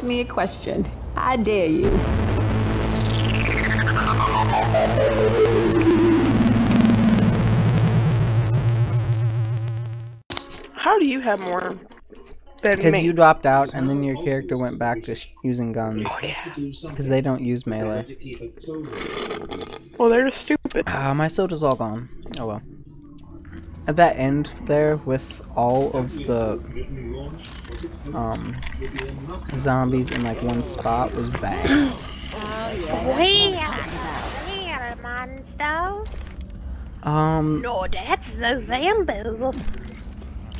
ask me a question. I dare you. How do you have more than Because you dropped out and then your character went back to sh using guns. Oh, yeah. Because they don't use melee. Well, they're just stupid. Ah, my soda's all gone. Oh well. At that end there, with all of the um zombies in like one spot, was bad. We are, monsters. Um. No, that's the zombies.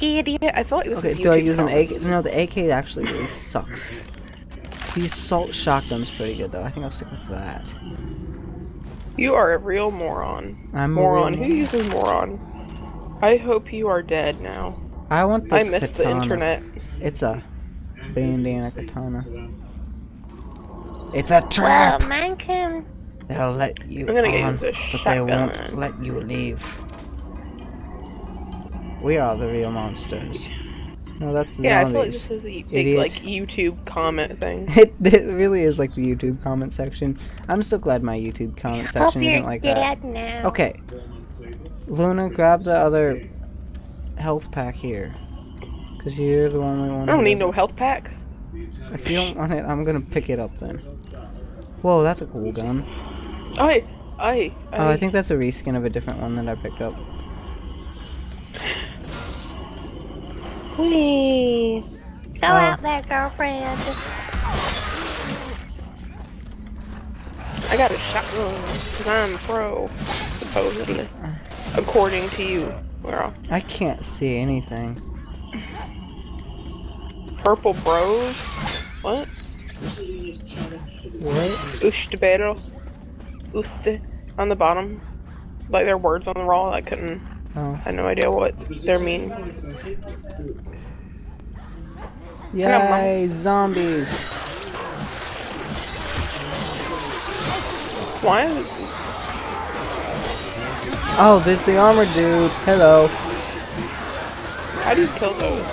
Idiot. I feel like this Okay, do I use an comments. AK? No, the AK actually really sucks. The assault shotgun's pretty good though. I think I'll stick with that. You are a real moron. I'm a moron. real Who uses moron? I hope you are dead now. I want this I miss katana. the internet. It's a bandana katana. It's a Well, trap. man can. They'll let you I'm gonna get on, used to but they won't shotgun. let you leave. We are the real monsters. No, that's the Yeah, I feel like this is a big Idiot. like YouTube comment thing. It, it really is like the YouTube comment section. I'm so glad my YouTube comment Hope section isn't like that. dead now. Okay. Luna, grab the other health pack here. Because you're the one. I want. I don't need no health pack. If you don't want it, I'm gonna pick it up then. Whoa, that's a cool gun. I, I, Oh, I think that's a reskin of a different one that I picked up. Whee. Go Uh, out there, girlfriend. I got a shotgun because I'm pro, supposedly, according to you. Girl. I can't see anything. Purple bros. What? What? Ustebero. Uste. On the bottom. Like their words on the wall. I couldn't. Oh. I had no idea what they're mean. Yay, zombies! Why? Oh, there's the armor dude. Hello. How do you kill those?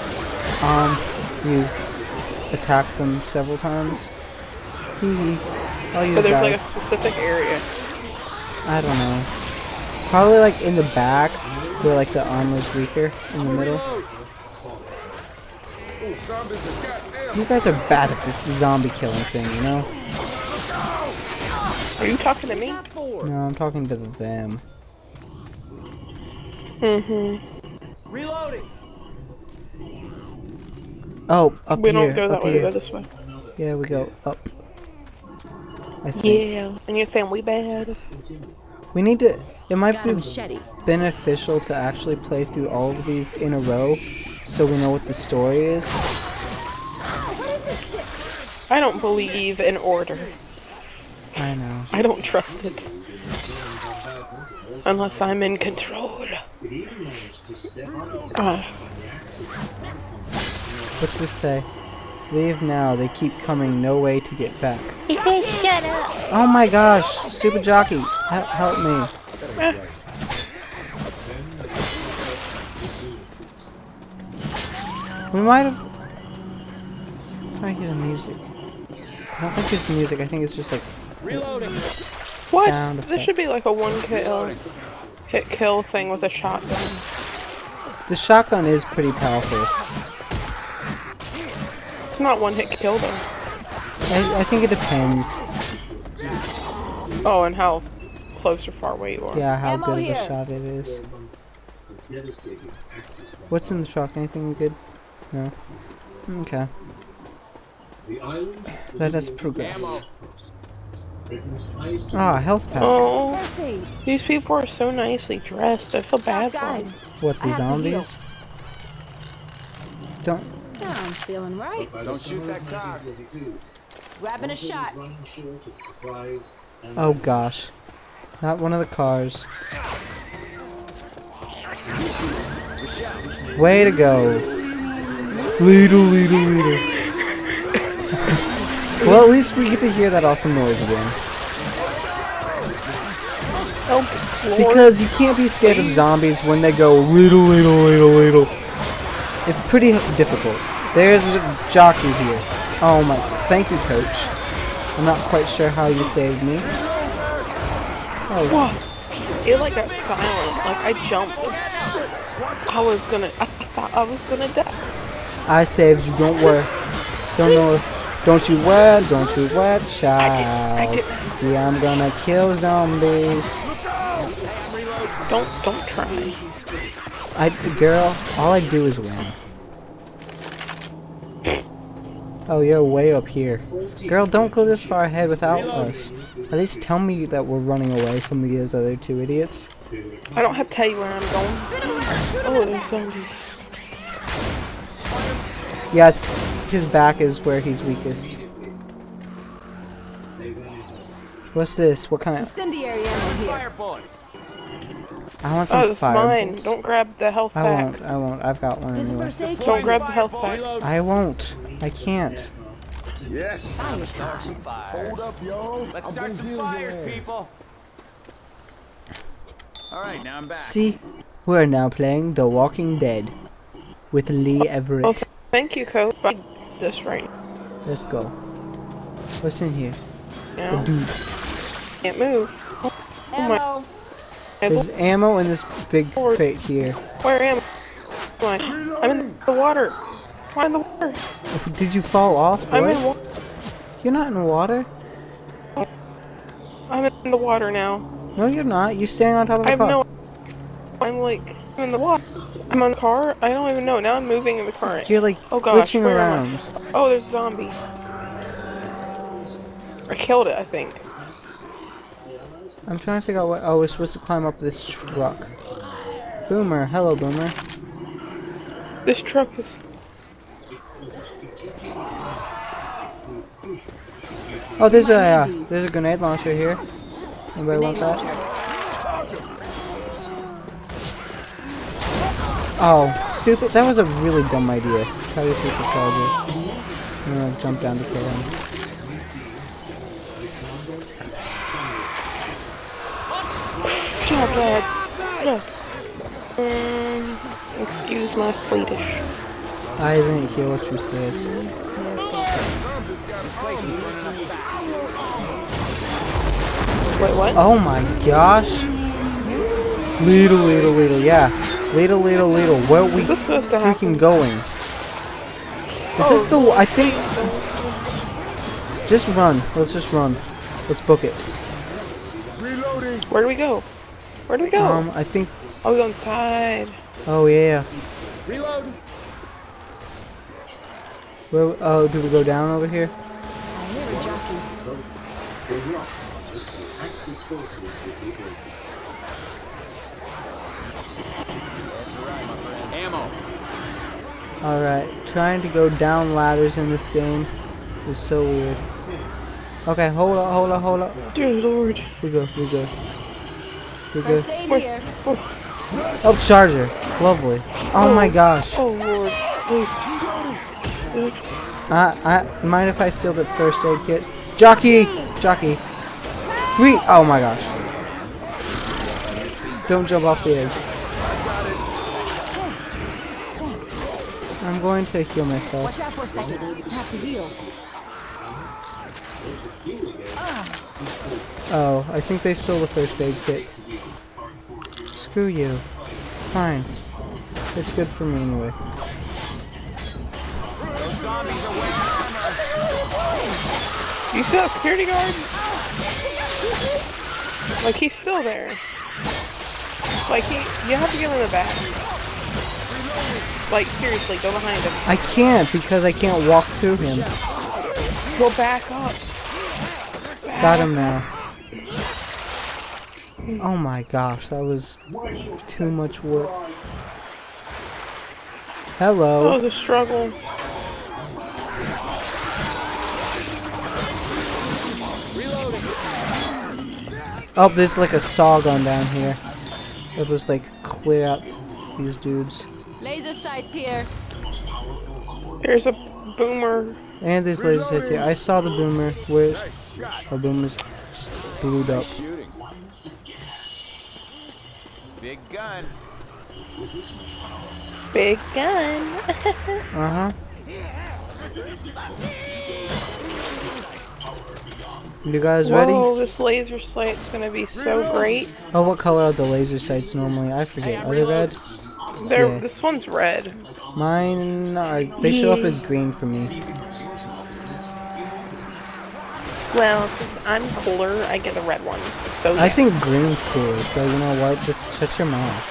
Um, you attack them several times. Hee. Oh, you So there's like a specific area. I don't know. Probably like in the back, where like the armor's weaker, in the middle. You guys are bad at this zombie killing thing, you know? Are you talking to me? No, I'm talking to them. Mm-hmm. Reloading. Oh, up We here. We don't go that up way. We go this way. Yeah, we go up. I think. Yeah. And you're saying we bad? We need to. It might be machete. beneficial to actually play through all of these in a row, so we know what the story is. I don't believe in order. I know. I don't trust it. Unless I'm in control. Uh, What's this say? Leave now. They keep coming. No way to get back. He said, shut up. Oh my gosh! Stupid jockey, H- help me. We might have. Trying to hear the music. I don't think it's music. I think it's just like. Reloading. what? Sound This should be like a one kill, hit kill thing with a shotgun. The shotgun is pretty powerful. It's not one hit kill though. I, I think it depends. Oh, and how close or far away you are. Yeah, how Ammo good of a shot it is. What's in the truck? Anything good? No. Okay. Let us progress. Ah, health pack. Oh, these people are so nicely dressed. I feel bad for them. What, the I have to heal. zombies? Don't. Now I'm feeling right. Don't shoot that car. Grabbing a shot. Oh gosh. Not one of the cars. Way to go. Leader, leader, leader. Well, at least we get to hear that awesome noise again. Oh, Lord. Because you can't be scared of zombies when they go little, little, little, little. It's pretty difficult. There's a jockey here. Oh my. thank you, coach. I'm not quite sure how you saved me. Oh, Whoa. It like got silent. Like I jumped. I was gonna. I thought I was gonna die. I saved you. Don't worry. Don't know. Don't you worry. Don't you worry, child. See, I'm gonna kill zombies. Don't don't try. I, girl, all I do is win. Oh, you're way up here. Girl, don't go this far ahead without us. At least tell me that we're running away from these other two idiots. I don't have to tell you where I'm going. Oh, there's zombies. Yeah, it's, his back is where he's weakest. What's this? What kind of... Incendiary ammo here. Fire bullets. I want some Oh, that's fire mine. balls. Don't grab the health pack. I pack. won't, I won't. I've got one Here's a anyway. first aid Don't grab the health pack. I won't. I can't. Yes. Start some fires. Hold up, yo. Let's I'm start some heal fires, your people. All right, now I'm back. See? We're now playing The Walking Dead with Lee Oh, Everett. thank you, Coach. I need this right Let's go. What's in here? now. A dude. Can't move. Oh, Ammo. There's ammo in this big crate here. Where am I? I'm in the water. I'm in the water. Did you fall off, I'm in water. You're not in water. I'm in the water now. No, you're not. You're standing on top of I the have car. no. I'm like I'm in the water. I'm on the car. I don't even know. Now I'm moving in the car. You're like Oh gosh, glitching where am I? around. Oh, there's a zombie. I killed it, I think. I'm trying to figure out what. Oh, we're supposed to climb up this truck. Boomer, hello, Boomer. This truck is. Oh, there's a uh, there's a grenade launcher here. Anybody want that? launcher. Oh, stupid! That was a really dumb idea. Try to shoot the charger. I'm gonna jump down to kill him. Um, excuse my Swedish. I didn't hear what you said. This place is burning up fast. Wait, what? Oh my gosh! Little, little, little, yeah. Little, little, little. Where are we Is this supposed to happen? freaking going? Is this the? I think. Just run. Let's just run. Let's book it. Reloading. Where do we go? Where do we go? Um, I think. oh, we go inside. Oh yeah. Reload. Where? Oh, do we go down over here? I hear a jockey. All right. Trying to go down ladders in this game is so weird. Okay, hold up, hold up, hold up. Dear lord. We go, we go. We go. First aid Where- here. Oh, oh. oh, charger. Lovely. Oh my oh, gosh. Oh lord. Please. I, I mind if I steal the first aid kit? Jockey, jockey. Three. Oh my gosh. Don't jump off the edge. I'm going to heal myself. Watch out for a second. I have to heal. Oh, I think they stole the first aid kit. Screw you. Fine. It's good for me anyway. Those zombies are wearing You see that security guard? Like he's still there. Like he, you have to get him in the back. Like seriously, go behind him. I can't because I can't walk through him. Go back up. Got him now. Oh my gosh, that was too much work. That Hello. was a struggle. Oh, there's like a saw gun down here. It'll just like clear out these dudes. Laser sights here. There's a boomer. And there's laser sights here. I saw the boomer. Where's Nice shot. our boomer's just glued up. Big gun. Big gun. Uh huh. You guys ready? Whoa, this laser sight's gonna be so great. Oh, what color are the laser sights normally? I forget. Are they red? There, Yeah. this one's red. Mine are. They show up as green for me. Well, since I'm cooler, I get the red ones. So I think green's cooler, So you know what? Just shut your mouth.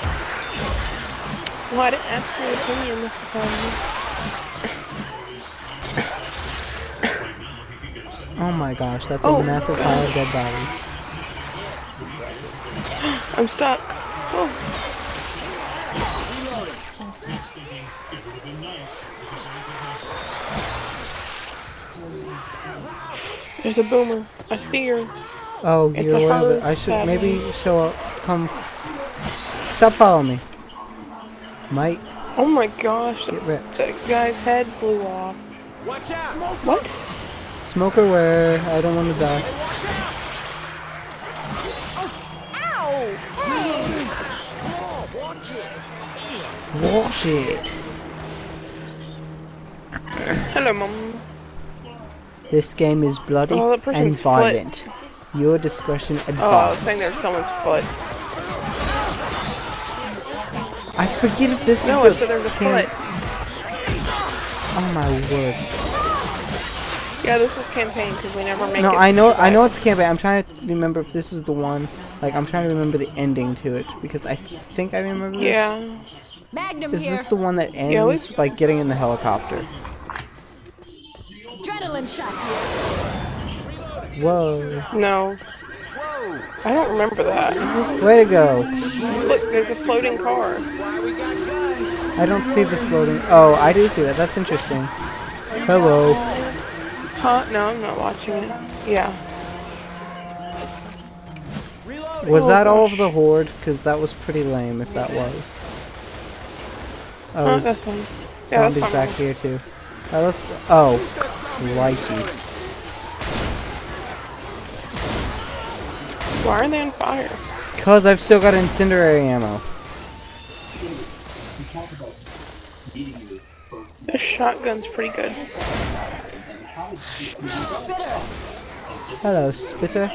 Well, I didn't ask your opinion. Um, Oh my gosh, that's Oh, a massive pile of dead bodies. I'm stuck. Oh. There's a boomer. I see her. Oh, It's you're a aware of it. I should seven. maybe show up. Come. Stop following me. Might Oh my gosh, get ripped. that guy's head blew off. Watch out! What? Smoker where? I don't want to die. Watch it. Hello, mom. This game is bloody Oh, and person's foot. violent. Your discretion advised. Oh, I was saying there's someone's foot. I forget if this No, is I the said there's a cam- foot. Oh my word. Yeah, this is campaign because we never make No, it. I know, I know it's campaign. I'm trying to remember if this is the one. Like, I'm trying to remember the ending to it because I think I remember this. Yeah. Magnum Is here. this the one that Yeah, ends like getting in the helicopter? Adrenaline shot here. Whoa! No. I don't remember that. Way to go! Look, there's a floating car. I don't see the floating. Oh, I do see that. That's interesting. Hello. Huh? No, I'm not watching it. Yeah. Was Oh, that all of the horde? Because that was pretty lame. If that was. Oh, Huh, that's fine. Yeah, zombies that's back here too. Oh, let's. Oh, crikey. Why are they on fire? Cause I've still got incendiary ammo. This shotgun's pretty good. Hello, Spitter.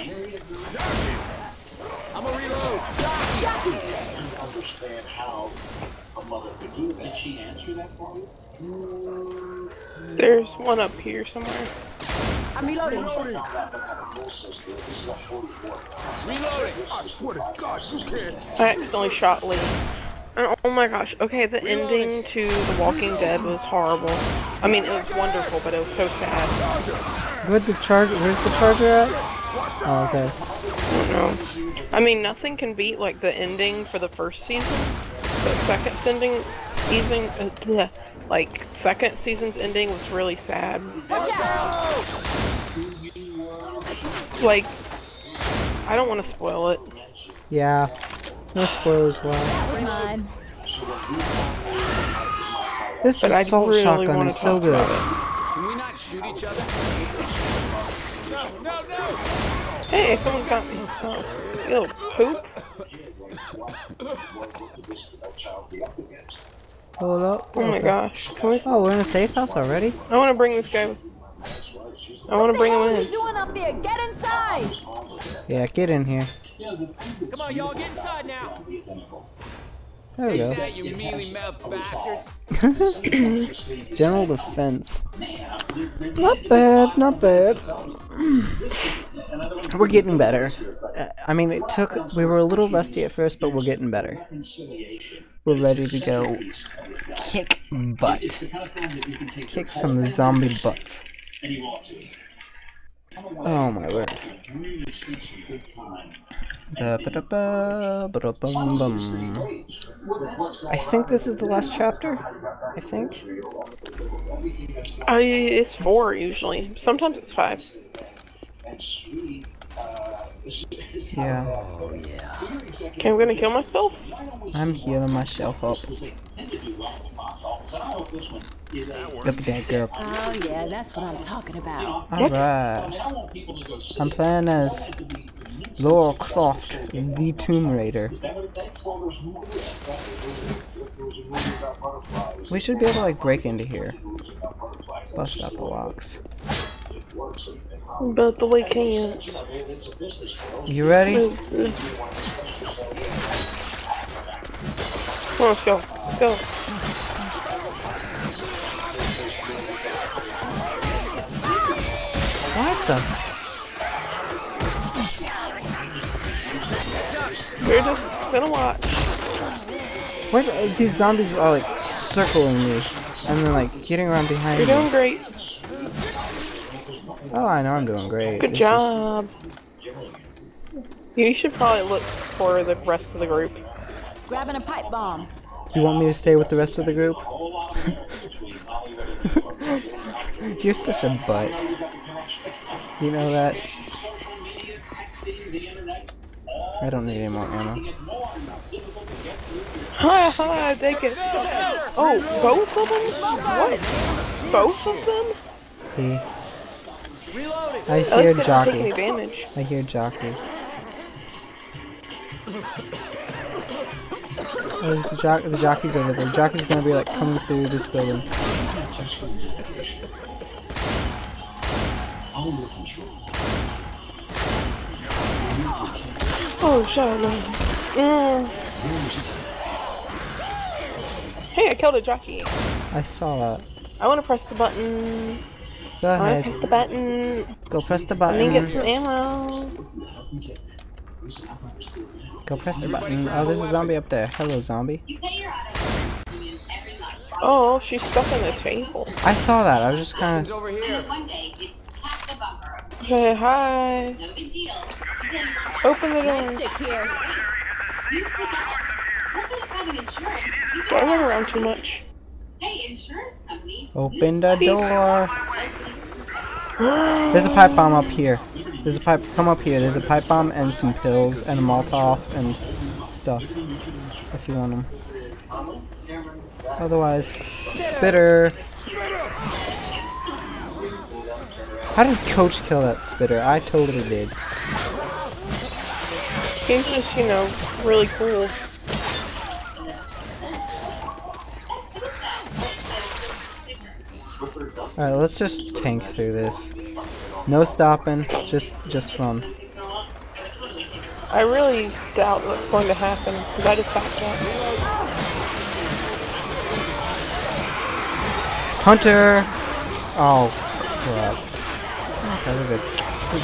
I'm a reload. There's one up here somewhere. I'm reloading. Reloading. I swear to God, you can't. I accidentally shot Lee. And oh my gosh, okay, the ending to The Walking Dead was horrible. I mean, it was wonderful, but it was so sad. Where's the charger? Where's the charger at? Oh, okay. I don't know. I mean, nothing can beat like the ending for the first season. The second ending, even uh, bleh, like second season's ending was really sad. Watch out! Like, I don't want to spoil it. Yeah. No spoilers allowed. That was mine. This But I assault really shotgun is so good. Can we not shoot each other? No, no, no! Hey, someone got me. Oh, you little poop. Hold up. Oh my Okay. gosh. Can we? Oh, we're in a safe house already? I want to bring this guy. I want to bring him What are you in. doing up there? Get inside! Yeah, get in here. Come on, y'all, get inside now! There we go. that, you mealy bastards! General defense. Not bad, not bad. We're getting better. Uh, I mean, it took. We were a little rusty at first, but we're getting better. We're ready to go kick butt. Kick some zombie butts. Oh my word. I think this is the last chapter. I think. I, it's four usually. Sometimes it's five. Yeah. Okay, I'm gonna kill myself. I'm healing myself up. Look at that girl. Oh yeah, that's what I'm talking about. Alright. I'm playing as Laura Croft, the Tomb Raider. We should be able to like break into here. Bust out the locks. But the we can't. You ready? Come on, let's go. Let's go. What the? We're just gonna watch. What? uh, These zombies are like circling me, and then like getting around behind You're me. doing great. Oh, I know I'm doing great. Good It's just- job. You should probably look for the rest of the group. Grabbing a pipe bomb. You want me to stay with the rest of the group? You're such a butt. You know that? I don't need any more ammo. Ha ha, take it. Oh, both of them? What? Both of them? He. Reloading. I hear least they don't jockey. I hear jockey. There's the jock. The jockey's over there. The jockey's gonna be like coming through this building. Oh, shut up. Mm. Hey, I killed a jockey. I saw that. I want to press the button. Go I want to ahead. press the button. Go press the button. And then get some ammo. Go press the button. Oh, there's a zombie up there. Hello, zombie. Oh, she's stuck in the table. I saw that. I was just kind of. over here. Uh, one day, it tapped the bumper. Hey, hi. No big deal. Open the door. Stick here. You forgot. Look at having insurance. You Do I run around too much? Hey, insurance companies. Open the door. There's a pipe bomb up here. There's a pipe. Come up here. There's a pipe bomb and some pills and a Molotov and stuff. If you want them. Otherwise, spitter. How did Coach kill that spitter? I totally did. He's just, you know, really cool. Alright, let's just tank through this. No stopping. Just, just run. I really doubt what's going to happen because I just backed up. Hunter. Oh, crap. Okay, we're good.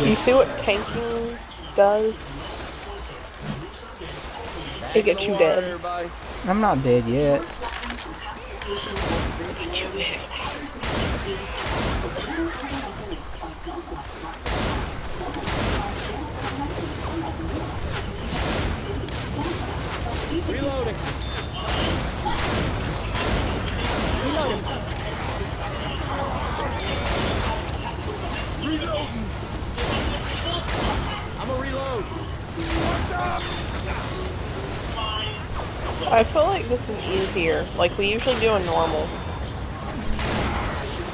We're You see what tanking does? It gets you dead. I'm not dead yet. I feel like this is easier. Like we usually do a normal.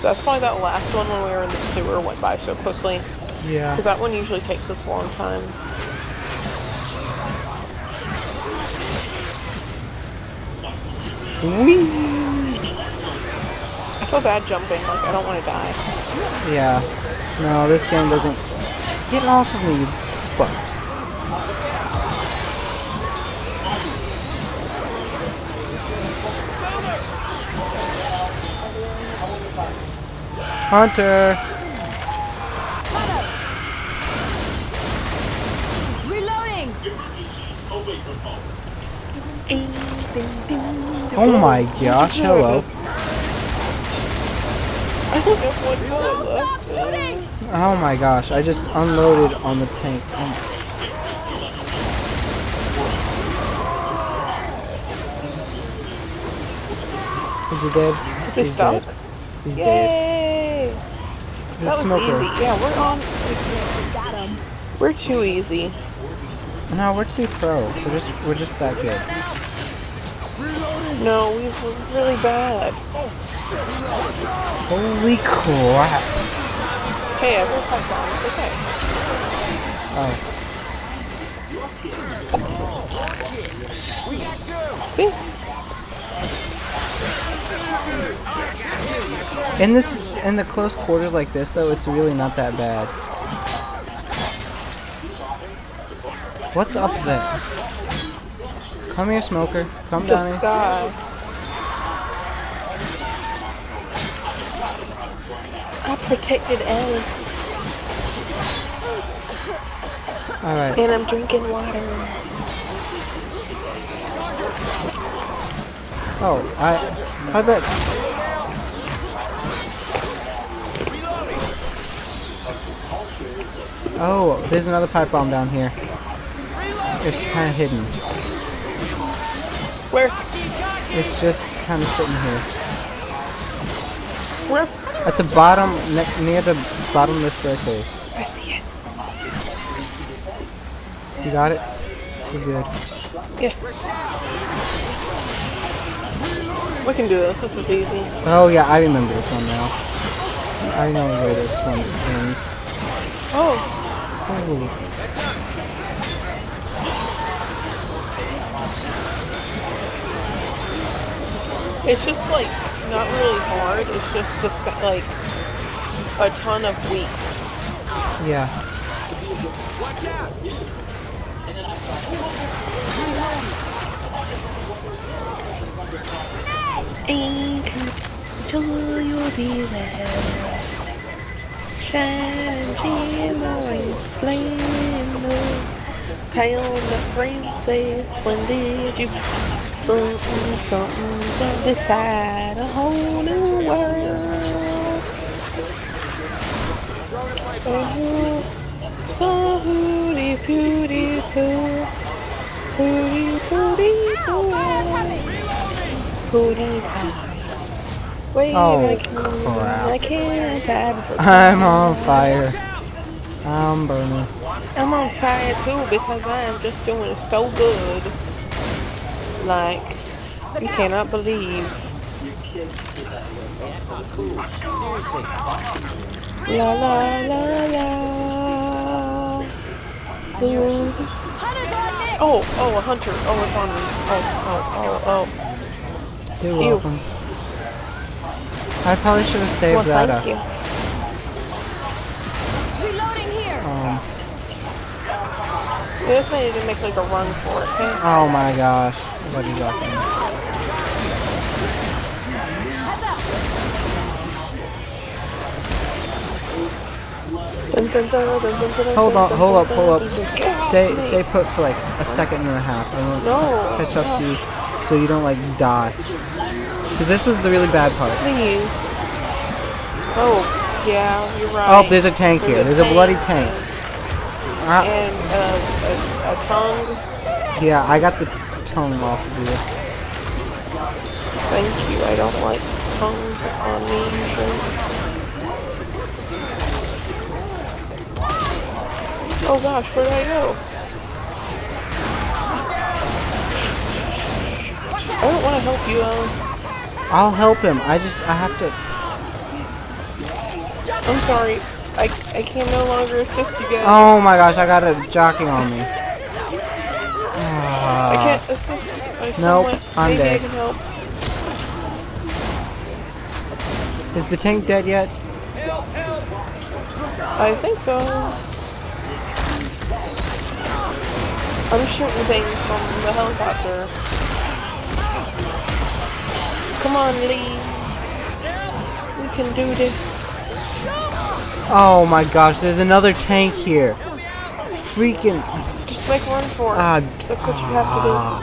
That's why that last one when we were in the sewer went by so quickly. Yeah. Because that one usually takes us a long time. Whee! I feel bad jumping. Like I don't want to die. Yeah. No, this game doesn't. Get off of me, Hunter! Reloading. Oh my gosh, hello. I don't have one bullet left. Shooting. Oh my gosh, I just unloaded on the tank. Oh. Is he dead? Is he He's stuck? dead. He's dead. He's That was smoker. easy. Yeah, we're on. Got him. We're too easy. No, we're too pro. We're just we're just that good. No, we were really bad. Holy crap! Hey, I will bomb. It's okay. Oh, See? In this, in the close quarters like this, though, it's really not that bad. What's up there? Come here, smoker. Come down here. I protected Ellie, All right. and I'm drinking water. Oh, I. How'd that? Oh, there's another pipe bomb down here. It's kind of hidden. Where? It's just kind of sitting here. Where? At the bottom, ne near the bottom of the staircase. I see it. You got it? You're good. Yes. We can do this. This is easy. Oh yeah, I remember this one now. I know where this one ends. Oh, Oh, it's just like not really hard. It's just the like a ton of wheat. yeah. Ain't until you'll be there. Shine, shimmering, splendor. Pound the princess, when did you? Something, something beside a whole new world. Oh, so hooty pooty poo. Hooty pooty poo. Hooty. Wait, Oh, I can't, crap. I can't I'm on fire. I'm burning. I'm on fire too because I am just doing so good. Like, you cannot believe. La la la la. Ooh. Hunter's on Nick. Oh, oh, a hunter. Oh, it's on me. Oh, oh, oh, oh. You're Ew. Welcome. I probably should have saved Well, that thank up. you. Reloading here. Um, We just need to make like a run for it, okay? oh my gosh. What is dun, dun, dun, Hold on, hold up, hold up. dun, dun. Stay, stay put for like a second and a half. I will No. catch up to you so you don't like die. Cause this was the really bad part. Please. Oh, yeah, you're right. Oh, there's a tank here. There's a bloody tank. Ah, And uh, a, a tongue. yeah, I got the tongue off of you. Thank you. I don't like tongues on me usually. Oh gosh, where'd I go? I don't want to help you, Ellen. I'll help him. I just, I have to. I'm sorry. I, I can no longer assist you guys. Oh my gosh, I got a jockey on me. I Ah, can't assist. I Nope, someone- I'm maybe I dead. can help. is the tank dead yet? I think so. I'm shooting things from the helicopter. Come on, Lee. We can do this. Oh my gosh, there's another tank here. Freaking. Just make one for it. Ah, That's what you have to do. ah.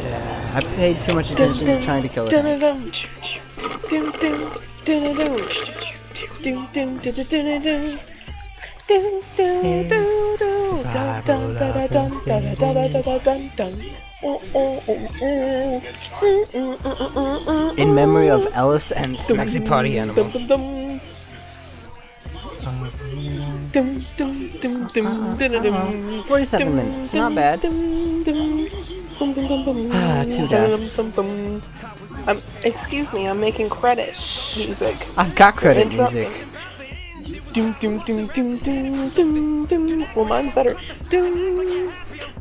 Yeah, I paid too much attention to trying to kill it. In memory of Ellis and Smexy Party Animal. Forty-seven minutes, not bad. Ah, two deaths. Um, excuse me, I'm making credit music. I've got credit music. Doom, doom, doom, doom, doom, doom, doom. Well, mine's better. Doom.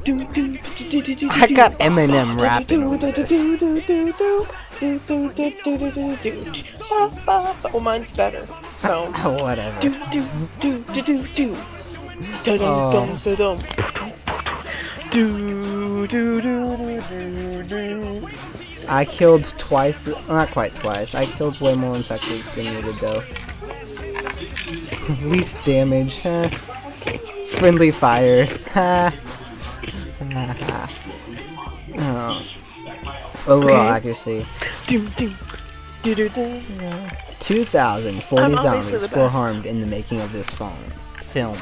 I got Eminem rapping over this. Well, mine's better. So. Oh, whatever. Do do do do do do. Dum dum dum dum. Do do do do do do. I killed twice, not quite twice. I killed way more infected than you did, though. Least damage, huh? Friendly fire, Oh. oh. Overall accuracy. Do do do do do. 2,040 I'm zombies were harmed in the making of this farm. Film.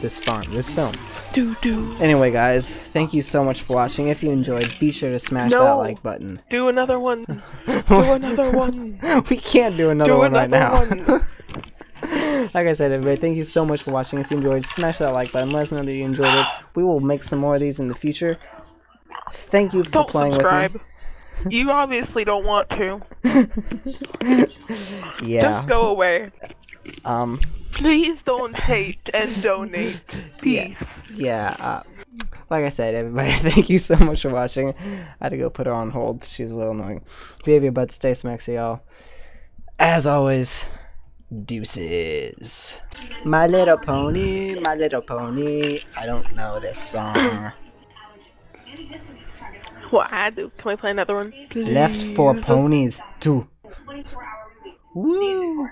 This farm. This film. Do do. Anyway, guys, thank you so much for watching. If you enjoyed, be sure to smash that like button. Do another one. Do another one. we can't do another Do one right now. one. like I said, everybody, thank you so much for watching. If you enjoyed, smash that like button. Let us know that you enjoyed it. We will make some more of these in the future. Thank you for Don't playing subscribe. You obviously don't want to. yeah. Just go away. Um. Please don't hate and donate. Yeah. Peace. Yeah. Uh, like I said, everybody, thank you so much for watching. I had to go put her on hold. She's a little annoying. Behave your butt. Stay smexy, y'all. As always, deuces. My little pony, my little pony. I don't know this song. What I do? Can we play another one? Please? Left for ponies too. 24 hour release. Woo!